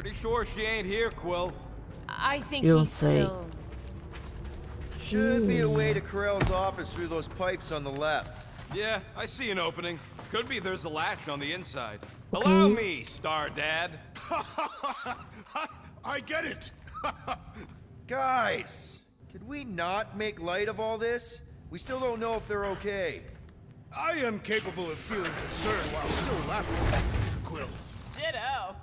Pretty sure she ain't here, Quill. I think You don't he's say. still. Should be a hmm. way to Ko-Rel's office through those pipes on the left. Yeah, I see an opening. Could be there's a latch on the inside. Okay. Allow me, Star Dad. I get it. Guys, could we not make light of all this? We still don't know if they're okay. I am capable of feeling concern while still laughing. Quill. Ditto.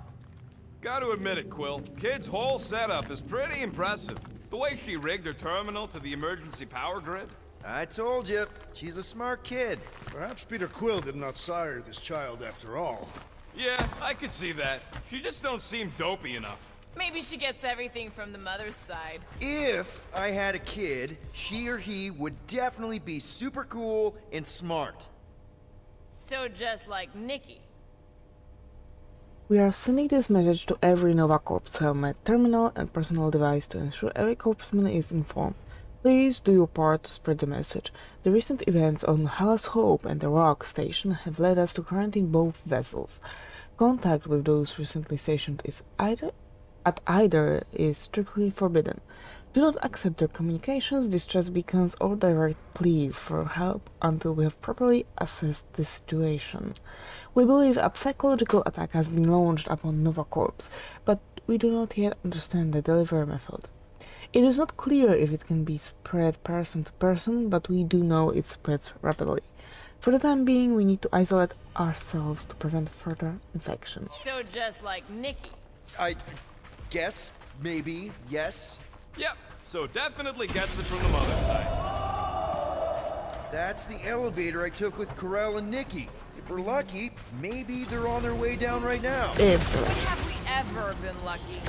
Gotta admit it, Quill. Kid's whole setup is pretty impressive. The way she rigged her terminal to the emergency power grid. I told you, she's a smart kid. Perhaps Peter Quill did not sire this child after all. Yeah, I could see that. She just don't seem dopey enough. Maybe she gets everything from the mother's side. If I had a kid, she or he would definitely be super cool and smart. So just like Nikki. We are sending this message to every Nova Corps helmet, terminal and personal device to ensure every corpsman is informed. Please do your part to spread the message. The recent events on Hellas Hope and the Rock station have led us to quarantine both vessels. Contact with those recently stationed is either at either is strictly forbidden. Do not accept their communications, distress beacons, or direct pleas for help until we have properly assessed the situation. We believe a psychological attack has been launched upon Nova Corps, but we do not yet understand the delivery method. It is not clear if it can be spread person to person, but we do know it spreads rapidly. For the time being, we need to isolate ourselves to prevent further infection. So just like Nikki. I guess, maybe, yes. Yep, so definitely gets it from the mother side. That's the elevator I took with Ko-Rel and Nikki. If we're lucky, maybe they're on their way down right now. If Have we ever been lucky?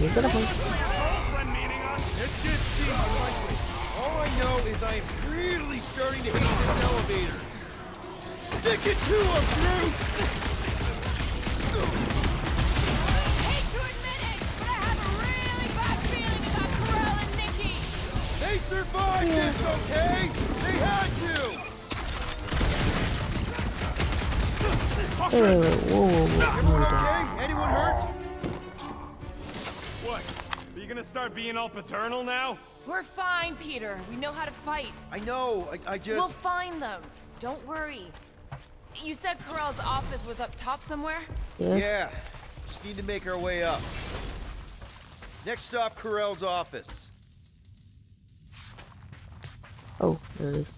you're gonna find It did seem unlikely. All I know is I am really starting to hate this elevator. Stick it to him, Groot! Survived this, okay? They had to! Wait, wait, wait, whoa, whoa, whoa, Everyone okay? Anyone hurt? What? Are you gonna start being all paternal now? We're fine, Peter. We know how to fight. I know, I, I just... We'll find them. Don't worry. You said Ko-Rel's office was up top somewhere? Yes. Yeah, just need to make our way up. Next stop, Ko-Rel's office. Oh, there it is.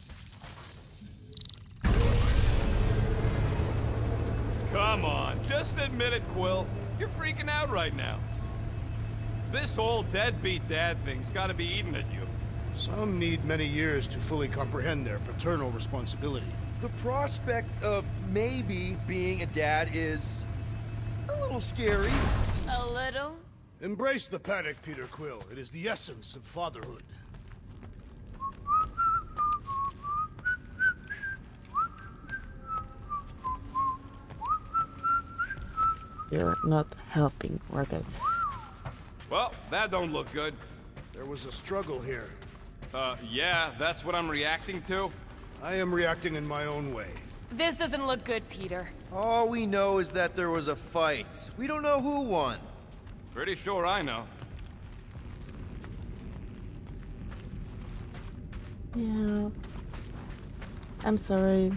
Come on, just admit it, Quill. You're freaking out right now. This whole deadbeat dad thing's gotta be eating at you. Some need many years to fully comprehend their paternal responsibility. The prospect of maybe being a dad is a little scary. A little. Embrace the panic, Peter Quill. It is the essence of fatherhood. You're not helping, Rocket. Well, that don't look good. There was a struggle here. Uh, yeah, that's what I'm reacting to. I am reacting in my own way. This doesn't look good, Peter. All we know is that there was a fight. We don't know who won. Pretty sure I know. Yeah. I'm sorry,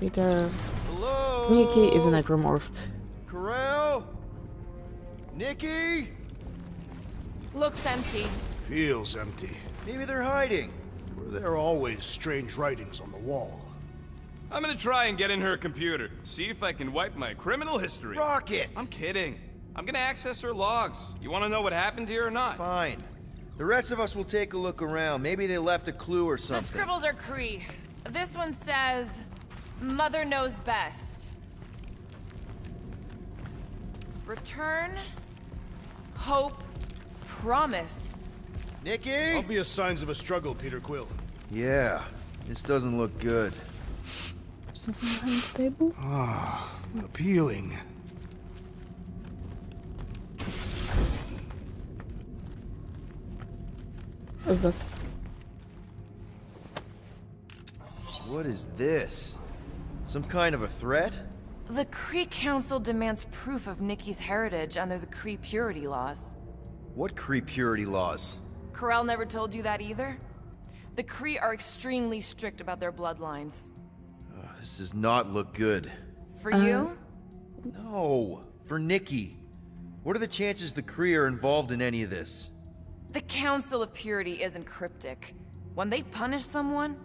Peter. Hello? Mickey is an necromorph. Ko-Rel? Nikki? Looks empty. Feels empty. Maybe they're hiding. Were there are always strange writings on the wall? I'm gonna try and get in her computer, see if I can wipe my criminal history. Rocket! I'm kidding. I'm gonna access her logs. You wanna know what happened here or not? Fine. The rest of us will take a look around. Maybe they left a clue or something. The something. scribbles are Kree. This one says, Mother knows best. Return, hope, promise. Nikki? Obvious signs of a struggle, Peter Quill. Yeah, this doesn't look good. Something behind the table? Ah, appealing. What's that? What is this? Some kind of a threat? The Kree Council demands proof of Nikki's heritage under the Kree purity laws. What Kree purity laws? Ko-Rel never told you that either? The Kree are extremely strict about their bloodlines. This does not look good. For you? Uh, no, for Nikki. What are the chances the Kree are involved in any of this? The Council of Purity isn't cryptic. When they punish someone,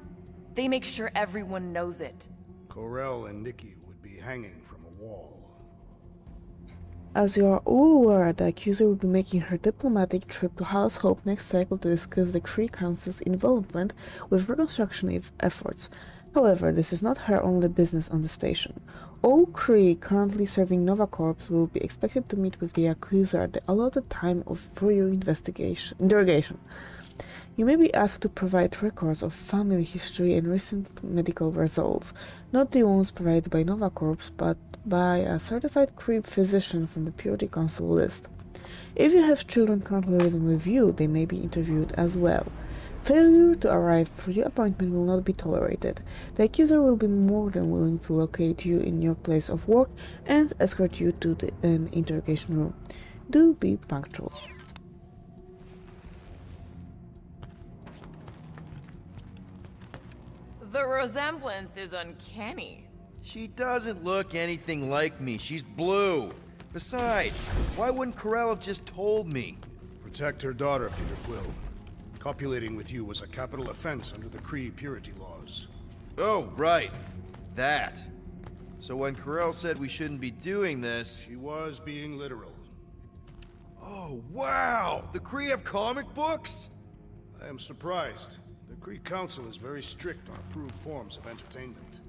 they make sure everyone knows it. Ko-Rel and Nikki would be hanging from a wall. As you are all aware, the accuser will be making her diplomatic trip to House Hope next cycle to discuss the Kree Council's involvement with reconstruction efforts. However, this is not her only business on the station. All Kree currently serving Nova Corps will be expected to meet with the accuser at the allotted time of for your investigation interrogation. You may be asked to provide records of family history and recent medical results, not the ones provided by Nova Corps, but by a certified Kree physician from the Purity Council list. If you have children currently living with you, they may be interviewed as well. Failure to arrive for your appointment will not be tolerated. The accuser will be more than willing to locate you in your place of work and escort you to the, an interrogation room. Do be punctual. The resemblance is uncanny. She doesn't look anything like me. She's blue. Besides, why wouldn't Ko-Rel have just told me? Protect her daughter, Peter Quill. Copulating with you was a capital offense under the Kree purity laws. Oh, right. That. So when Ko-Rel said we shouldn't be doing this... He was being literal. Oh, wow! The Kree have comic books? I am surprised. The Kree Council is very strict on approved forms of entertainment.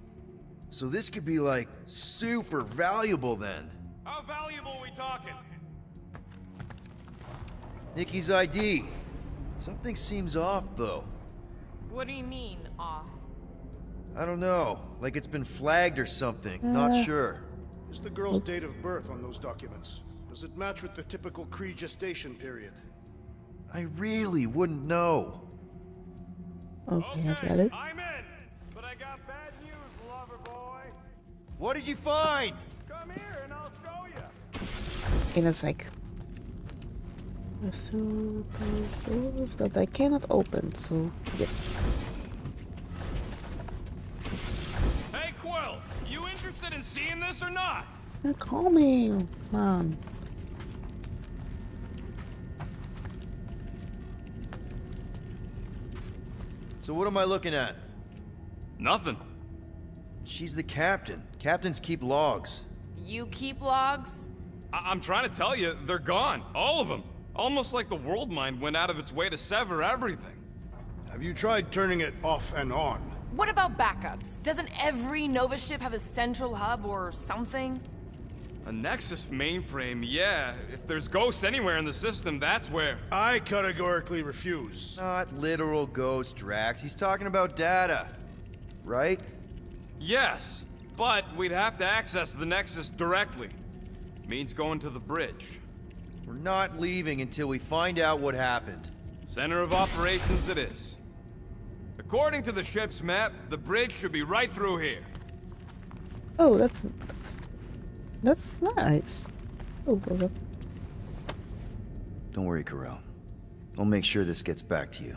So this could be like super valuable then. How valuable are we talking? Nikki's ID. Something seems off though. What do you mean, off? I don't know. Like it's been flagged or something. Not uh. sure. Is the girl's date of birth on those documents? Does it match with the typical Kree gestation period? I really wouldn't know. Okay, I've got it. I'm in. But I got bad news, lover boy. What did you find? Come here and I'll show you. in a sec. There's two those doors that I cannot open, so yeah. Hey, Quill. You interested in seeing this or not? They're coming, man. So what am I looking at? Nothing. She's the captain. Captains keep logs. You keep logs? I- I'm trying to tell you, they're gone. All of them. Almost like the world mind went out of its way to sever everything. Have you tried turning it off and on? What about backups? Doesn't every Nova ship have a central hub or something? A Nexus mainframe, yeah. If there's ghosts anywhere in the system, that's where. I categorically refuse. Not literal ghosts, Drax. He's talking about data. Right? Yes, but we'd have to access the Nexus directly. Means going to the bridge. We're not leaving until we find out what happened. Center of operations it is. According to the ship's map, the bridge should be right through here. Oh, that's that's that's nice. Oh, was it? Don't worry, Ko-Rel. I'll make sure this gets back to you.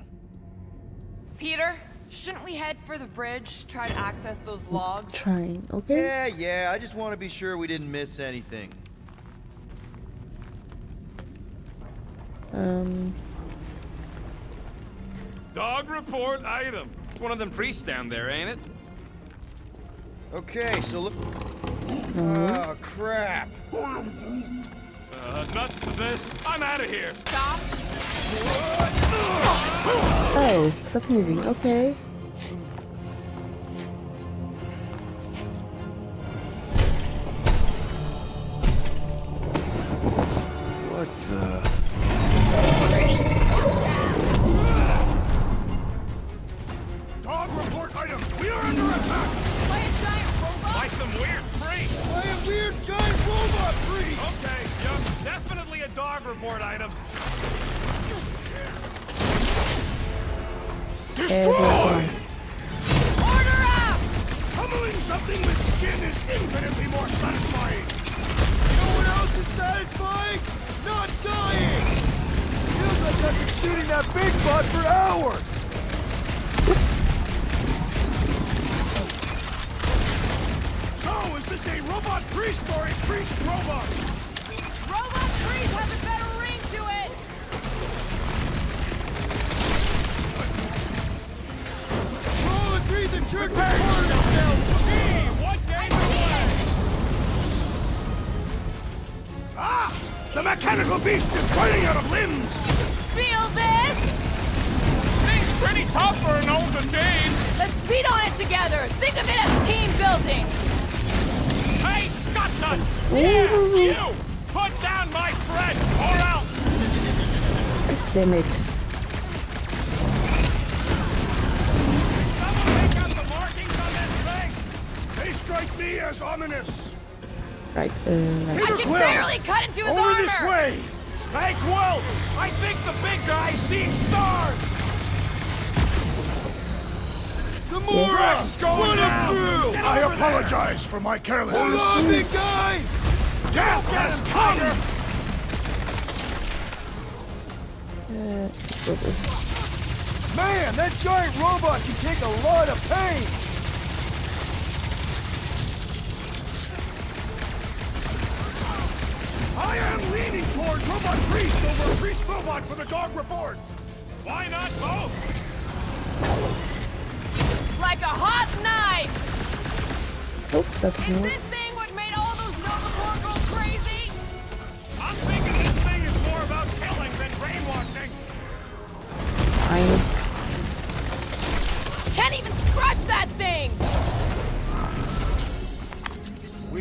Peter, shouldn't we head for the bridge, try to access those logs? Trying, okay? Yeah, yeah, I just want to be sure we didn't miss anything. Um, Dog report item. It's one of them priests down there, ain't it? Okay, so look. Oh, crap. Uh, nuts to this. I'm out of here. Stop! oh, stop moving. Okay. I've been shooting that big butt for hours! So, is this a robot priest or a priest robot? Robot Priest has a better ring to it! All agree the church The mechanical beast is running out of limbs! Feel this? Thing's pretty tough for an old machine. Let's beat on it together! Think of it as team building! Hey, Scotland! Yeah, you! Put down my friend, or else! Damn it. Someone make out the markings on this thing! They strike me as ominous. Right, uh, right. I can Quill! barely cut into his Over armor! this way! Hey, Quill! I think the big guy's seeing stars! The Mora! Yes. going What down. I apologize for my Hold carelessness. on, big guy! Death has come! Uh, let's do this. Man, that giant robot can take a lot of pain! I am leaning toward Robot Priest over Priest Robot for the dog report. Why not both? Like a hot knife! Oh, that Is doesn't work. this thing what made all those Nova Corps girls crazy? I'm thinking this thing is more about killing than brainwashing.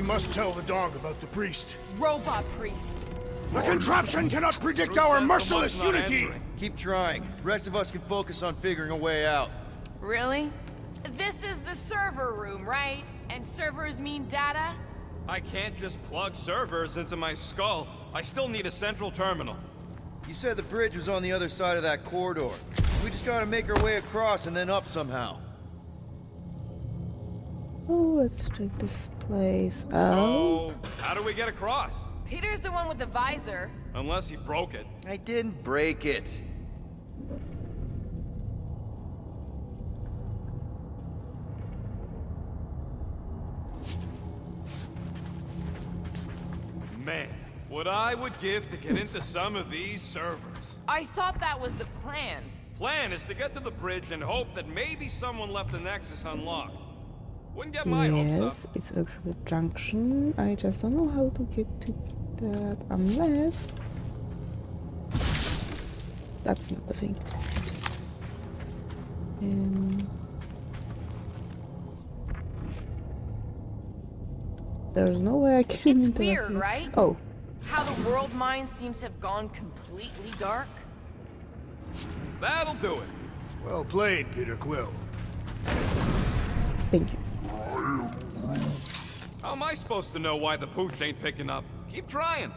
We must tell the dog about the priest. Robot Priest. The contraption cannot predict Brute our merciless unity. answering. Keep trying. Rest of us can focus on figuring a way out. Really? This is the server room, right? And servers mean data? I can't just plug servers into my skull. I still need a central terminal. You said the bridge was on the other side of that corridor. We just gotta make our way across and then up somehow. Oh, let's take this place out. So, how do we oh. get across? Peter's the one with the visor. Unless he broke it. I didn't break it. Man, what I would give to get into some of these servers. I thought that was the plan. Plan is to get to the bridge and hope that maybe someone left the Nexus unlocked. Wouldn't get my hopes Yes, up. it's electrical junction. I just don't know how to get to that unless... That's not the thing. Um, there's no way I can It's interact weird, with- right? Oh, How the world mind seems to have gone completely dark. That'll do it. Well played, Peter Quill. thank you. How am I supposed to know why the pooch ain't picking up? Keep trying.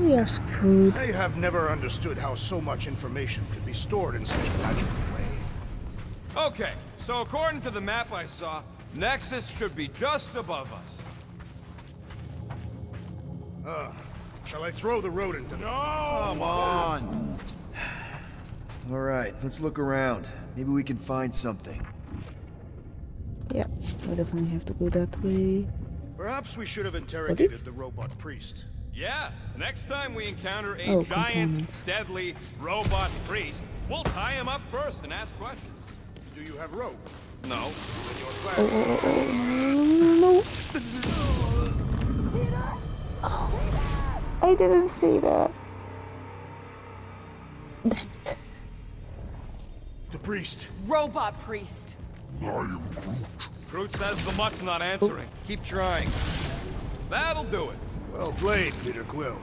We are screwed. I have never understood how so much information could be stored in such a magical way. Okay, so according to the map I saw, Nexus should be just above us. Ah, shall I throw the rodent in? Come on! Alright, let's look around. Maybe we can find something. Yeah, we definitely have to go that way. Perhaps we should have interrogated the robot priest. Yeah, next time we encounter a Oh, giant, components. deadly robot priest, we'll tie him up first and ask questions. Do you have rope? No. In your Oh, plan? oh, oh, oh, no. Oh, I didn't see that. Damn it. The priest. Robot Priest. Groot says the mutt's not answering. Keep trying. That'll do it. Well played, Peter Quill.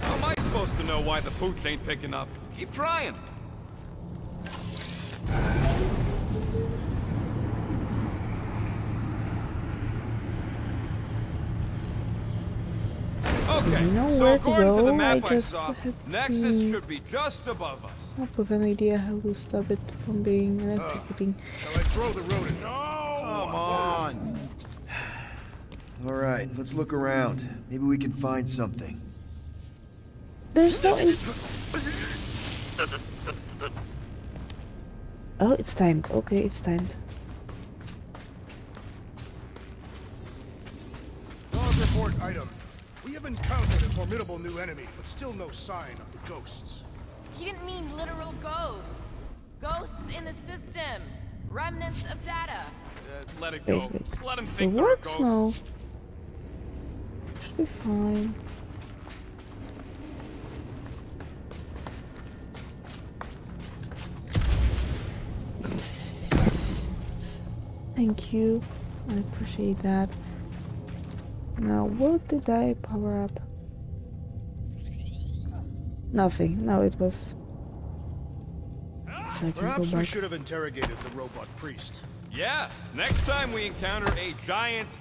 How am I supposed to know why the pooch ain't picking up? Keep trying. Okay, We know so where to according to the go, map I I, just saw, have Nexus to- should be just above us. Up with an idea how to stop it from being uh, electrocuting. Shall I throw the rodent? Come on. All right, let's look around. Maybe we can find something. There's no. Oh, it's timed. Okay, it's timed. Dog report item. We have encountered a formidable new enemy, but still no sign of the ghosts. He didn't mean literal ghosts. Ghosts in the system. Remnants of data. Uh, let it Wait, go. wait. Just let him think there are works now. ghosts. Should be fine. Thank you. I appreciate that. Now, what did I power up? Nothing. No, it was. So I can go Perhaps we should have interrogated the robot priest. Yeah, next time we encounter a giant...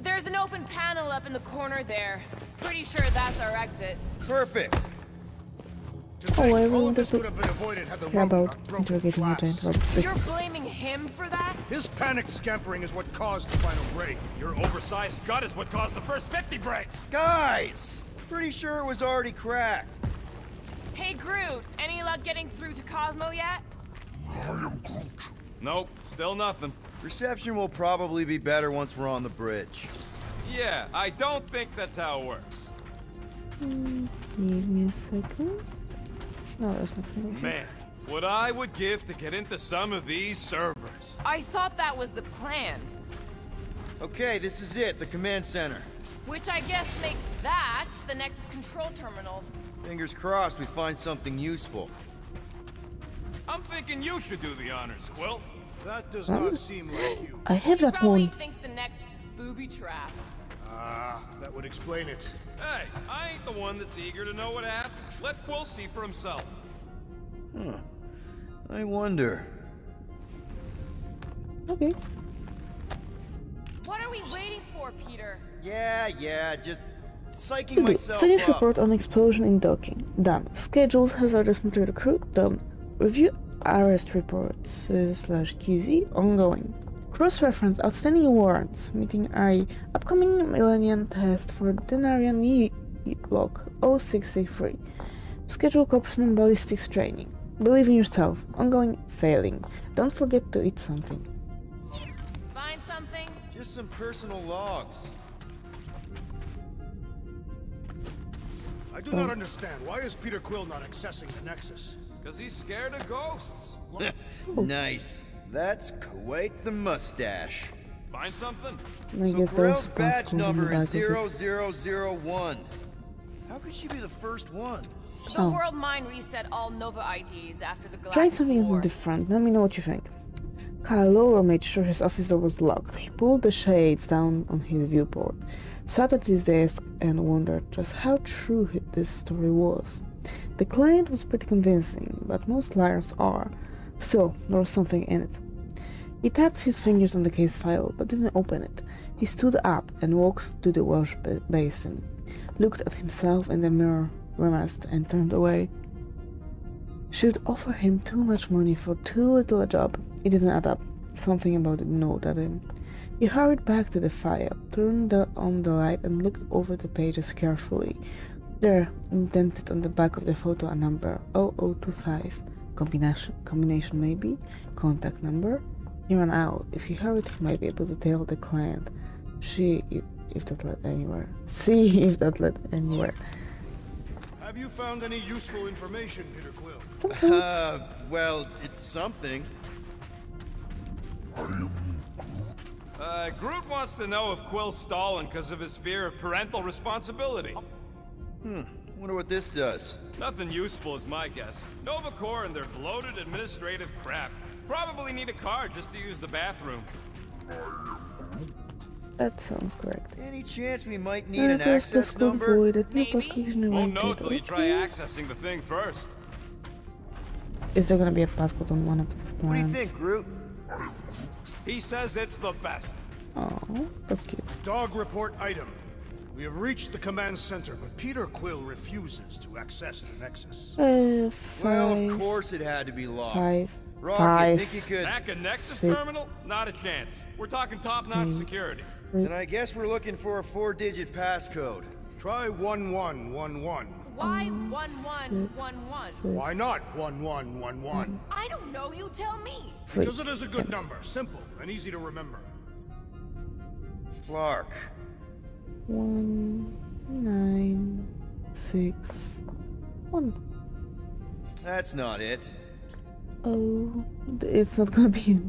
There's an open panel up in the corner there. Pretty sure that's our exit. Perfect. To Oh, I all of wanted this to could have been avoided had the Care about interrogating the glass. giant robot priest. You're blaming him for that? His panicked scampering is what caused the final break. Your oversized gut is what caused the first 50 breaks! Guys! Pretty sure it was already cracked. Hey Groot, any luck getting through to Cosmo yet? I am Groot. Nope, still nothing. Reception will probably be better once we're on the bridge. Yeah, I don't think that's how it works. Hmm, give me a second. No, there's nothing. here. Man, what I would give to get into some of these servers. I thought that was the plan. Okay, this is it, the command center. Which I guess makes that the Nexus control terminal. Fingers crossed we find something useful. I'm thinking you should do the honors, Quill. That does not seem like you. I have that one. thinks the Nexus is booby trapped. Ah, that would explain it. Hey, I ain't the one that's eager to know what happened. Let Quill see for himself. Huh. I wonder. Okay. What are we waiting for, Peter? Yeah, yeah, just psyching Do. myself Finish up. report on explosion in docking. Done. Scheduled hazardous material crew. Done. Review arrest reports uh, slash QZ ongoing. Cross-reference outstanding warrants. Meeting RE. Upcoming Millennium test for Denarian E block 0663. Schedule Corpsman ballistics training. Believe in yourself. Ongoing failing. Don't forget to eat something. Find something? Just some personal logs. I do not oh. understand. Why is Peter Quill not accessing the Nexus? Because he's scared of ghosts. Oh. nice. That's quite the mustache. Find something? I so guess there's Grell's badge passcodes in the number is of 0001. How could she be the first one? The Oh. World Mind reset all Nova IDs after the Galactic Try something War. different. Let me know what you think. Kyle Lowell made sure his office door was locked. He pulled the shades down on his viewport, sat at his desk, and wondered just how true this story was. The client was pretty convincing, but most liars are. Still, there was something in it. He tapped his fingers on the case file, but didn't open it. He stood up and walked to the wash basin, looked at himself in the mirror, grimaced, and turned away. Should offer him too much money for too little a job. It didn't add up. Something about it gnawed at him. He hurried back to the file, turned on the light, and looked over the pages carefully. There, indented on the back of the photo, a number 0025. Combination, combination maybe? Contact number? He ran out. If he hurried, he might be able to tell the client. She, if, if that led anywhere. See if that led anywhere. Have you found any useful information, Peter Quill? Sometimes. Uh, well, it's something. I Uh, Groot wants to know if Quill's stalling because of his fear of parental responsibility. Wonder what this does. Nothing useful is my guess. Nova Corps and their bloated administrative crap. Probably need a car just to use the bathroom. That sounds correct. Any chance we might need Uh, an first access passcode number? voided. New Maybe. passcode Won't know generated. you try accessing the thing first. Is there gonna be a passcode on one of those What do you think, Groot? He says it's the best. Oh, that's cute. Dog report item. We have reached the command center, but Peter Quill refuses to access the Nexus. Uh, Well, five, of course it had to be locked. five, Rocket, five. think you could... Back a Nexus Six. terminal? Not a chance. We're talking top-notch security. Then I guess we're looking for a four-digit passcode. Try 1111. Why one one one one? six, Why not 1111? I don't know. You tell me. Because it is a good number, simple and easy to remember. Flark. One, nine, six, one. That's not it. Oh, it's not gonna be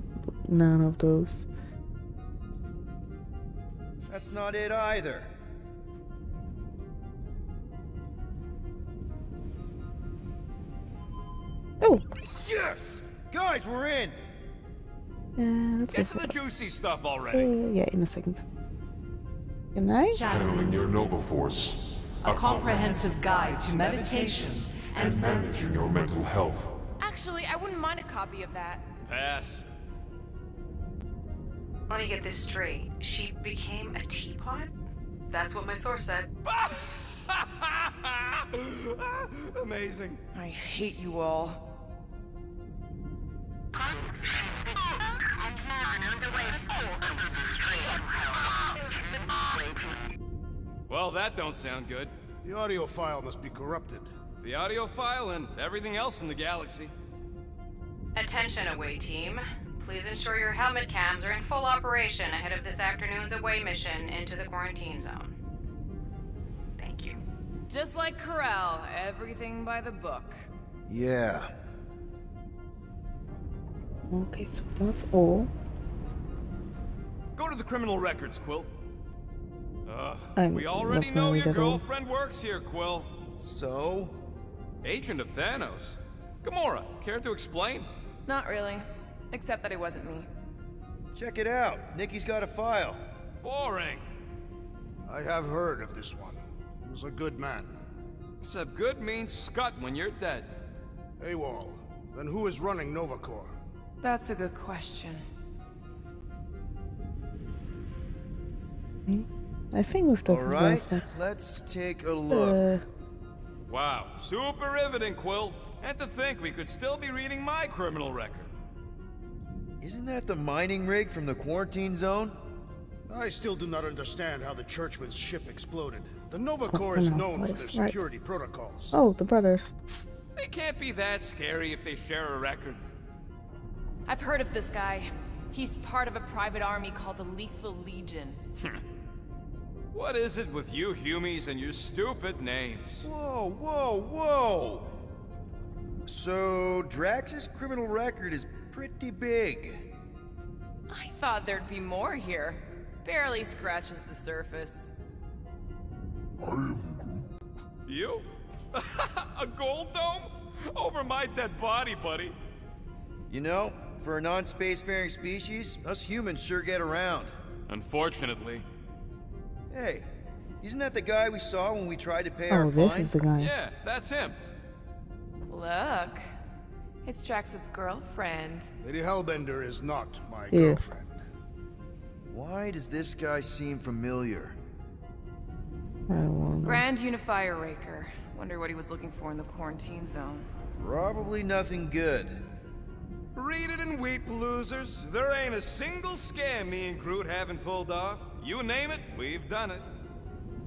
none of those. That's not it either. Oh, Yes! Guys, we're in! uh, let's go Get to for the juicy stuff uh, yeah, in a second. Good night. Channeling your Nova Force. A comprehensive guide to meditation and managing your mental health. Actually, I wouldn't mind a copy of that. Pass. Let me get this straight. She became a teapot? That's what my source said. Amazing. I hate you all. Well, that don't sound good. The audio file must be corrupted. The audio file and everything else in the galaxy. Attention, away team. Please ensure your helmet cams are in full operation ahead of this afternoon's away mission into the quarantine zone. Thank you. Just like Ko-Rel, everything by the book. Yeah. Okay, so that's all. Go to the criminal records, Quill. Uh, I'm we already not know married your at all. girlfriend works here, Quill. So? Agent of Thanos. Gamora, care to explain? Not really. Except that it wasn't me. Check it out. Nikki's got a file. Boring. I have heard of this one. He was a good man. Except good means scut when you're dead. AWOL. Then who is running Nova Corps? That's a good question. I think we've talked about Alright, last one. let's take a look. Uh, Wow, super riveting, Quill. And to think we could still be reading my criminal record. Isn't that the mining rig from the quarantine zone? I still do not understand how the Churchman's ship exploded. The Nova Novacore is criminal known for their place, right. security protocols. oh, the brothers. They can't be that scary if they share a record. I've heard of this guy. He's part of a private army called the Lethal Legion. What is it with you Humies and your stupid names? Whoa, whoa, whoa! So, Drax's criminal record is pretty big. I thought there'd be more here. Barely scratches the surface. I am Groot. You? a gold dome? Over my dead body, buddy. You know, for a non-spacefaring species, us humans sure get around. Unfortunately. Hey, isn't that the guy we saw when we tried to pay oh, our Oh, this fine? is the guy. Yeah, that's him. Look. It's Drax's girlfriend. Lady Hellbender is not my Yeah. girlfriend. Why does this guy seem familiar? I don't. Grand Unifier Raker. Wonder what he was looking for in the quarantine zone. Probably nothing good. Read it and weep, losers. There ain't a single scam me and Groot haven't pulled off. You name it, we've done it.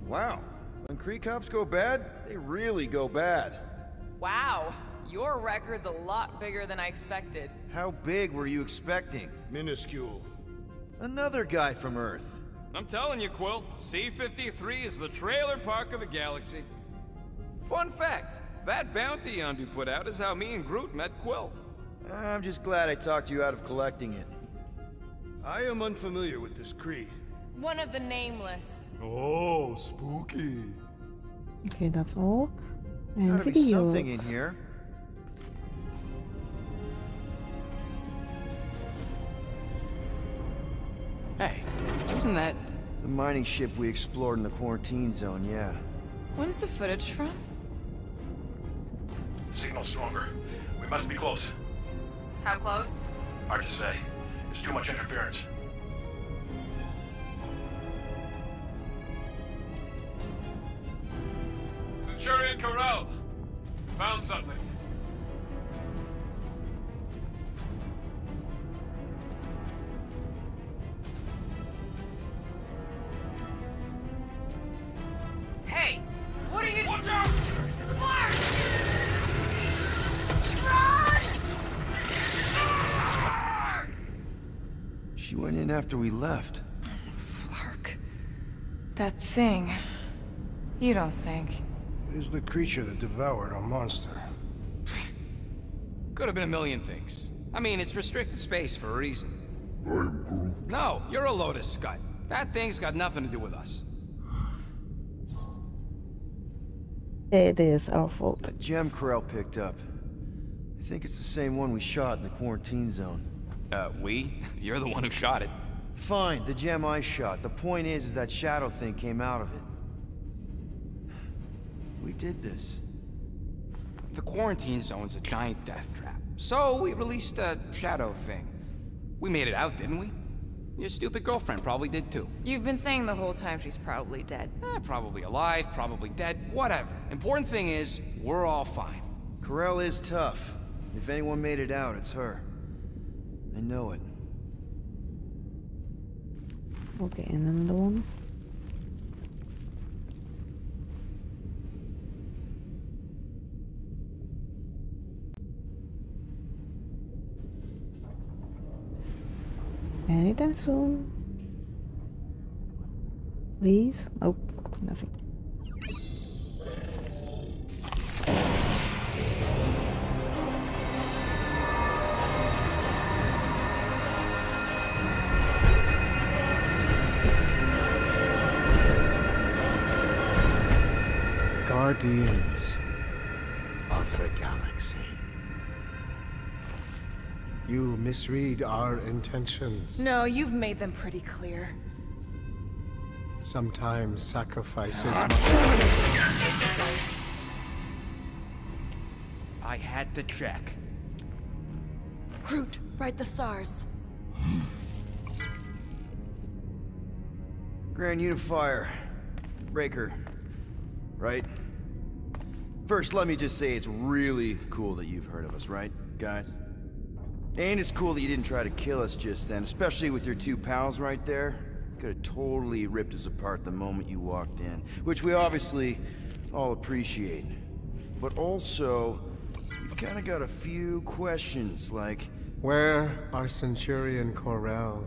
Wow, when Kree cops go bad, they really go bad. Wow. Your record's a lot bigger than I expected. How big were you expecting? Minuscule. Another guy from Earth. I'm telling you, Quill, C-53 is the trailer park of the galaxy. Fun fact, that bounty Yondu put out is how me and Groot met Quill. I'm just glad I talked you out of collecting it. I am unfamiliar with this Kree. One of the nameless. Oh, spooky. Okay, that's all. And Gotta be something in here. Hey, wasn't that... The mining ship we explored in the quarantine zone, yeah. When's the footage from? Signal stronger. We must be close. How close? Hard to say. There's too much interference. Grand Corral. Found something. Hey, what are you- Watch out! She went in after we left. Flark. That thing. You don't think. It is the creature that devoured our monster. Could have been a million things. I mean, it's restricted space for a reason. No, you're a Lotus Scud. That thing's got nothing to do with us. It is our fault. The gem Ko-Rel picked up. I think it's the same one we shot in the quarantine zone. Uh, we? You're the one who shot it. Fine, the gem I shot. The point is, is that shadow thing came out of it. We did this. The quarantine zone's a giant death trap. So we released a shadow thing. We made it out, didn't we? Your stupid girlfriend probably did too. You've been saying the whole time she's probably dead. Eh, probably alive, probably dead, whatever. Important thing is, we're all fine. Ko-Rel is tough. If anyone made it out, it's her. I know it. Okay, and another one. Anytime soon. Please? Oh, nothing. Guardians misread our intentions. No, you've made them pretty clear. Sometimes sacrifices I had to check. Groot, write the stars. Grand Unifier. Raker. Right? First, let me just say it's really cool that you've heard of us, right, guys? And it's cool that you didn't try to kill us just then, especially with your two pals right there. Could have totally ripped us apart the moment you walked in, which we obviously all appreciate. But also, we've kind of got a few questions, like, Where are Centurion Ko-Rel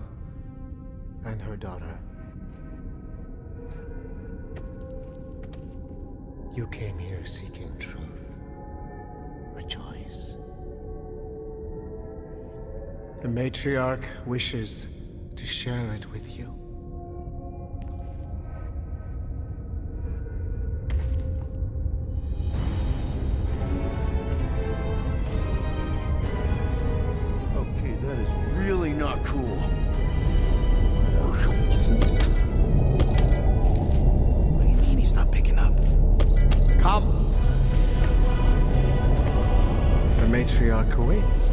and her daughter? You came here seeking truth. Rejoice. The matriarch wishes to share it with you. okay, that is really not cool. What do you mean he's not picking up? Come! The matriarch awaits.